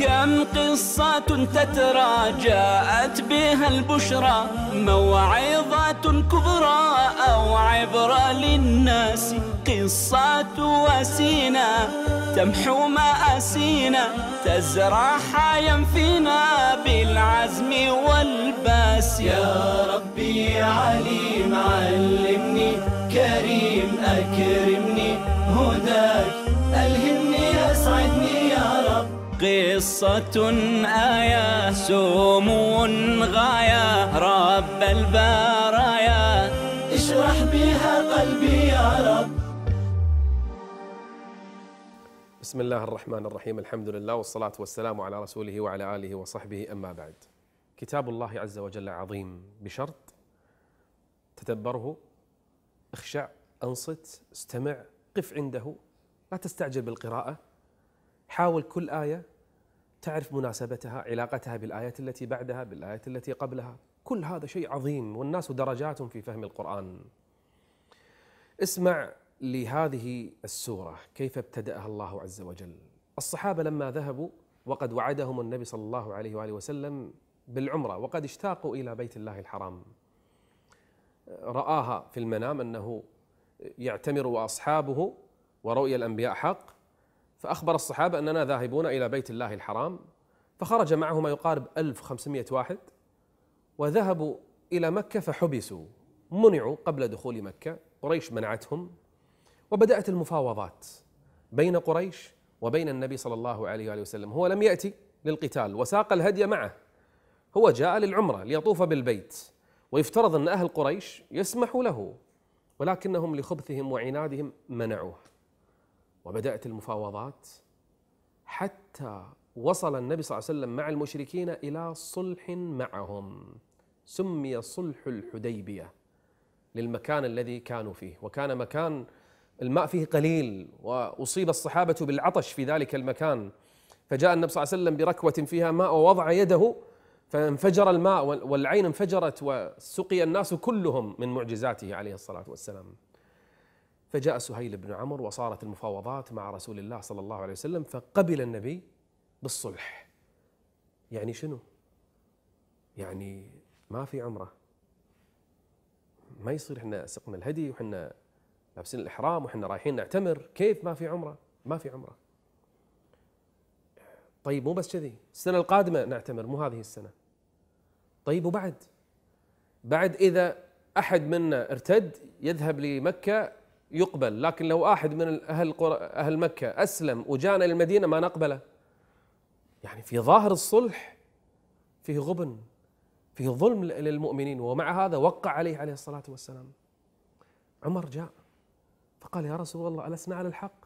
كم قصة تترى جاءت بها البشرى موعظة كبرى أو عبرة للناس قصة وسينا تمحو مآسينا تزرع حيا فينا بالعزم والباس. يا ربي عليم علمني كريم أكرمني قصة آية سمو غاية رب البرايا. اشرح بها قلبي يا رب. بسم الله الرحمن الرحيم الحمد لله والصلاة والسلام على رسوله وعلى آله وصحبه أما بعد. كتاب الله عز وجل عظيم بشرط تدبره اخشع أنصت استمع قف عنده لا تستعجل بالقراءة. حاول كل آية تعرف مناسبتها علاقتها بالآيات التي بعدها بالآيات التي قبلها. كل هذا شيء عظيم والناس درجات في فهم القرآن. اسمع لهذه السورة كيف ابتدأها الله عز وجل. الصحابة لما ذهبوا وقد وعدهم النبي صلى الله عليه وآله وسلم بالعمرة وقد اشتاقوا إلى بيت الله الحرام. رآها في المنام أنه يعتمر وأصحابه ورؤيا الأنبياء حق فأخبر الصحابة أننا ذاهبون إلى بيت الله الحرام فخرج معه ما يقارب 1500 واحد وذهبوا إلى مكة فحبسوا منعوا قبل دخول مكة قريش منعتهم وبدأت المفاوضات بين قريش وبين النبي صلى الله عليه وآله وسلم. هو لم يأتي للقتال وساق الهدي معه. هو جاء للعمرة ليطوف بالبيت ويفترض أن أهل قريش يسمحوا له ولكنهم لخبثهم وعنادهم منعوه. وبدأت المفاوضات حتى وصل النبي صلى الله عليه وسلم مع المشركين إلى صلح معهم. سمي صلح الحديبية للمكان الذي كانوا فيه. وكان مكان الماء فيه قليل وأصيب الصحابة بالعطش في ذلك المكان. فجاء النبي صلى الله عليه وسلم بركوة فيها ماء ووضع يده فانفجر الماء والعين انفجرت وسقي الناس كلهم من معجزاته عليه الصلاة والسلام. فجاء سهيل بن عمرو وصارت المفاوضات مع رسول الله صلى الله عليه وسلم فقبل النبي بالصلح. يعني شنو؟ يعني ما في عمرة. ما يصير إحنا سقنا الهدي وحنا لابسين الإحرام وحنا رايحين نعتمر. كيف ما في عمرة؟ ما في عمرة. طيب مو بس كذي. السنة القادمة نعتمر مو هذه السنة. طيب وبعد؟ بعد إذا أحد منا ارتد يذهب لمكة يقبل لكن لو احد من أهل أهل مكة أسلم وجانا للمدينة ما نقبله. يعني في ظاهر الصلح فيه غبن فيه ظلم للمؤمنين ومع هذا وقع عليه عليه الصلاة والسلام. عمر جاء فقال يا رسول الله ألسنا على الحق؟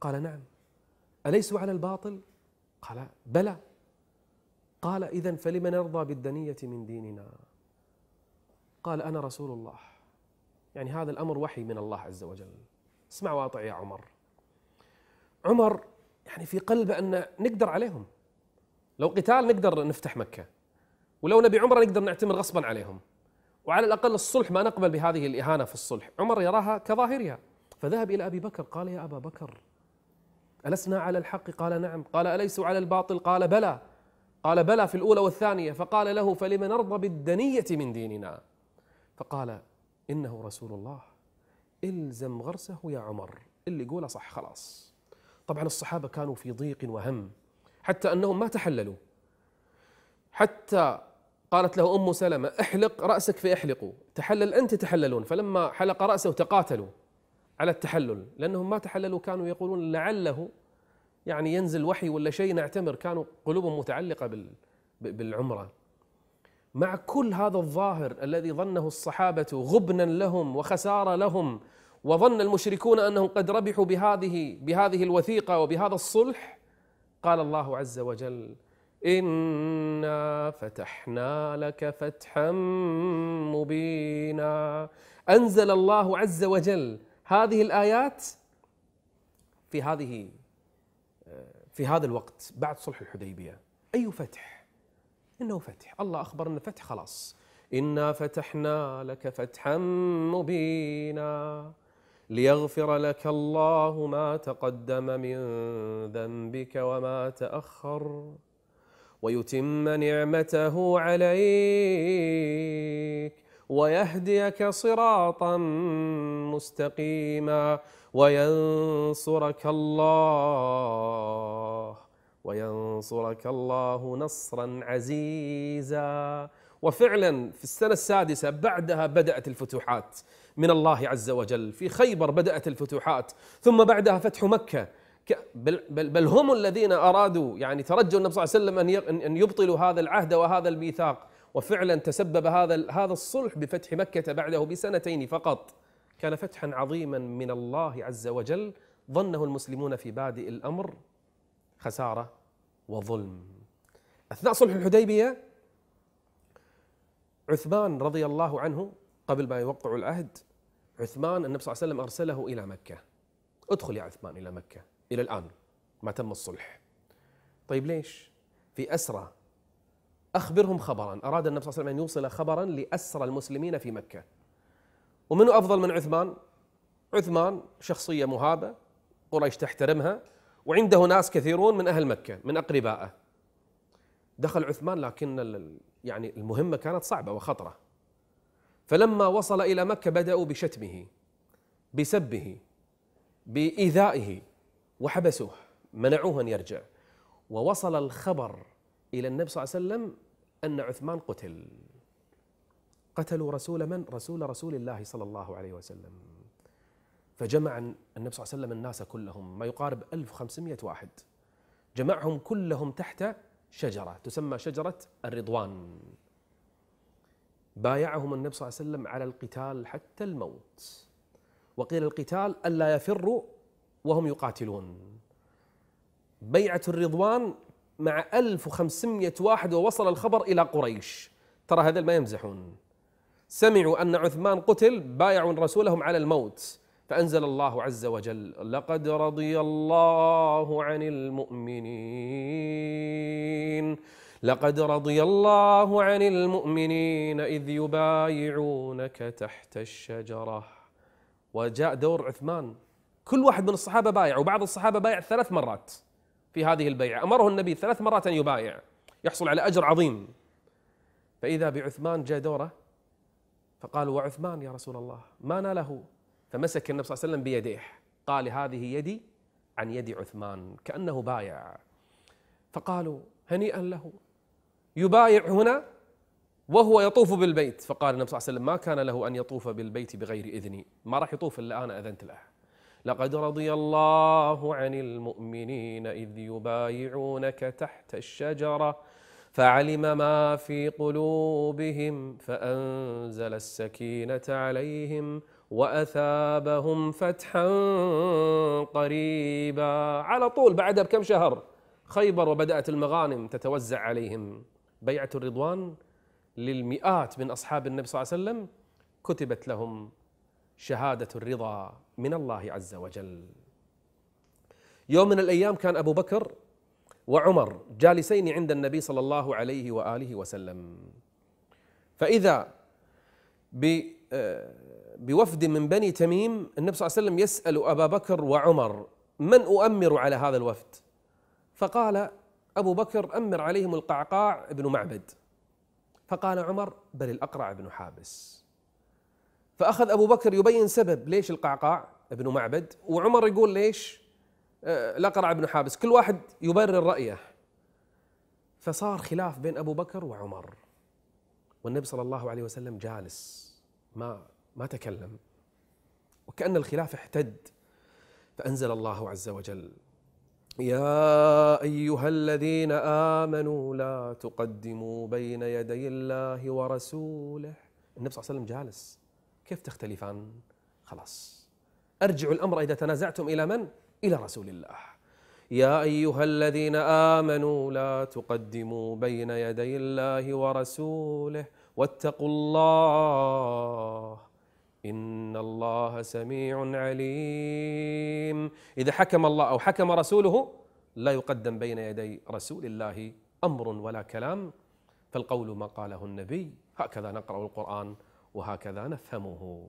قال نعم. أليسوا على الباطل؟ قال بلى. قال إذا فلم نرضى بالدنية من ديننا؟ قال أنا رسول الله. يعني هذا الأمر وحي من الله عز وجل. اسمع واطع يا عمر. عمر يعني في قلبه أن نقدر عليهم. لو قتال نقدر نفتح مكة. ولو نبي عمره نقدر نعتمر غصبا عليهم. وعلى الأقل الصلح ما نقبل بهذه الإهانة في الصلح. عمر يراها كظاهرها. فذهب إلى أبي بكر قال يا أبا بكر ألسنا على الحق؟ قال نعم. قال أليسوا على الباطل؟ قال بلى. قال بلى في الأولى والثانية. فقال له فلم نرضى بالدنية من ديننا؟ فقال إنه رسول الله. إلزم غرسه يا عمر. اللي يقوله صح خلاص. طبعا الصحابة كانوا في ضيق وهم حتى أنهم ما تحللوا. حتى قالت له أم سلمة احلق رأسك فيحلقوا تحلل أنت تحللون. فلما حلق رأسه تقاتلوا على التحلل. لأنهم ما تحللوا كانوا يقولون لعله يعني ينزل وحي ولا شيء نعتمر. كانوا قلوبهم متعلقة بالعمرة. مع كل هذا الظاهر الذي ظنه الصحابة غبنا لهم وخسارة لهم وظن المشركون أنهم قد ربحوا بهذه بهذه الوثيقة وبهذا الصلح قال الله عز وجل إنا فتحنا لك فتحا مبينا أنزل الله عز وجل هذه الآيات في هذه في هذا الوقت بعد صلح الحديبية. أي فتح؟ إنه فتح. الله اخبر ان فتح خلاص. إنا فتحنا لك فتحا مبينا ليغفر لك الله ما تقدم من ذنبك وما تأخر ويتم نعمته عليك ويهديك صراطا مستقيما وينصرك الله. وينصرك الله نصرا عزيزا. وفعلا في السنة السادسة بعدها بدأت الفتوحات من الله عز وجل. في خيبر بدأت الفتوحات ثم بعدها فتح مكة. بل, بل, هم الذين أرادوا يعني ترجوا النبي صلى الله عليه وسلم أن يبطلوا هذا العهد وهذا الميثاق. وفعلا تسبب هذا هذا الصلح بفتح مكة بعده بسنتين فقط. كان فتحا عظيما من الله عز وجل. ظنه المسلمون في بادئ الأمر خسارة وظلم. أثناء صلح الحديبية عثمان رضي الله عنه قبل ما يوقعوا العهد عثمان النبي صلى الله عليه وسلم أرسله إلى مكة. ادخل يا عثمان إلى مكة. إلى الآن ما تم الصلح. طيب ليش؟ في أسرى. أخبرهم خبرا. أراد النبي صلى الله عليه وسلم أن يوصل خبرا لأسرى المسلمين في مكة. ومنو أفضل من عثمان؟ عثمان شخصية مهابة قريش تحترمها. وعنده ناس كثيرون من أهل مكة من أقربائه. دخل عثمان لكن يعني المهمة كانت صعبة وخطرة. فلما وصل إلى مكة بدأوا بشتمه بسبه بإيذائه وحبسوه منعوه أن يرجع. ووصل الخبر إلى النبي صلى الله عليه وسلم أن عثمان قتل. قتلوا رسول من؟ رسول رسول الله صلى الله عليه وسلم. فجمع النبي صلى الله عليه وسلم الناس كلهم ما يقارب 1500 واحد. جمعهم كلهم تحت شجرة تسمى شجرة الرضوان. بايعهم النبي صلى الله عليه وسلم على القتال حتى الموت. وقيل القتال ألا يفروا وهم يقاتلون. بيعة الرضوان مع 1500 واحد ووصل الخبر إلى قريش. ترى هذا ما يمزحون. سمعوا أن عثمان قتل بايعوا رسولهم على الموت. فأنزل الله عز وجل لقد رضي الله عن المؤمنين لقد رضي الله عن المؤمنين إذ يبايعونك تحت الشجرة. وجاء دور عثمان. كل واحد من الصحابة بايع وبعض الصحابة بايع ثلاث مرات في هذه البيعة. أمره النبي ثلاث مرات أن يبايع يحصل على أجر عظيم. فإذا بعثمان جاء دوره فقالوا وعثمان يا رسول الله ما ناله؟ فمسك النبي صلى الله عليه وسلم بيديه قال هذه يدي عن يد عثمان كأنه بايع. فقالوا هنيئا له. يبايع هنا وهو يطوف بالبيت. فقال النبي صلى الله عليه وسلم ما كان له أن يطوف بالبيت بغير إذني. ما راح يطوف إلا أنا أذنت له. لقد رضي الله عن المؤمنين إذ يبايعونك تحت الشجرة فعلم ما في قلوبهم فأنزل السكينة عليهم. وأثابهم فتحا قريبا. على طول بعدها بكم شهر خيبر وبدأت المغانم تتوزع عليهم. بيعة الرضوان للمئات من أصحاب النبي صلى الله عليه وسلم كتبت لهم شهادة الرضا من الله عز وجل. يوم من الأيام كان أبو بكر وعمر جالسين عند النبي صلى الله عليه وآله وسلم. فإذا بوفد من بني تميم النبي صلى الله عليه وسلم يسأل أبا بكر وعمر من أؤمر على هذا الوفد؟ فقال أبو بكر أمر عليهم القعقاع بن معبد. فقال عمر بل الأقرع بن حابس. فأخذ أبو بكر يبين سبب ليش القعقاع بن معبد وعمر يقول ليش آه، الأقرع بن حابس. كل واحد يبرر رأيه. فصار خلاف بين أبو بكر وعمر والنبي صلى الله عليه وسلم جالس ما ما تكلم. وكأن الخلاف احتد. فأنزل الله عز وجل يا أيها الذين آمنوا لا تقدموا بين يدي الله ورسوله. النبي صلى الله عليه وسلم جالس. كيف تختلفان؟ خلاص. أرجعوا الأمر إذا تنازعتم إلى من؟ إلى رسول الله. يا أيها الذين آمنوا لا تقدموا بين يدي الله ورسوله. واتقوا الله. إن الله سميع عليم. إذا حكم الله أو حكم رسوله لا يقدم بين يدي رسول الله أمر ولا كلام فالقول ما قاله النبي هكذا نقرأ القرآن وهكذا نفهمه.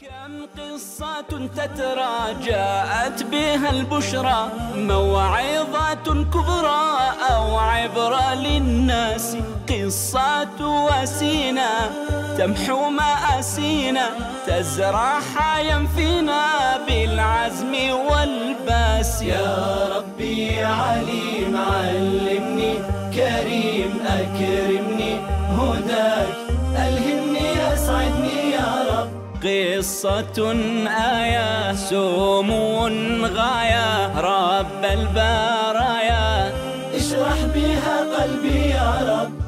كم قصة تترى جاءت بها البشرى موعظة كبرى أو عبرة للناس. قصة وسينا تمحو مآسينا تزرع حيا فينا بالعزم والباس. يا ربي عليم علمني كريم أكرمني هداك ألهمني أسعدني. قصة آية سمو غاية رب البرايا. اشرح بها قلبي يا رب.